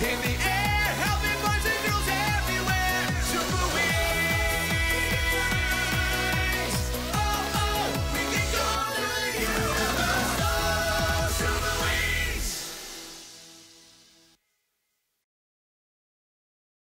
in the air.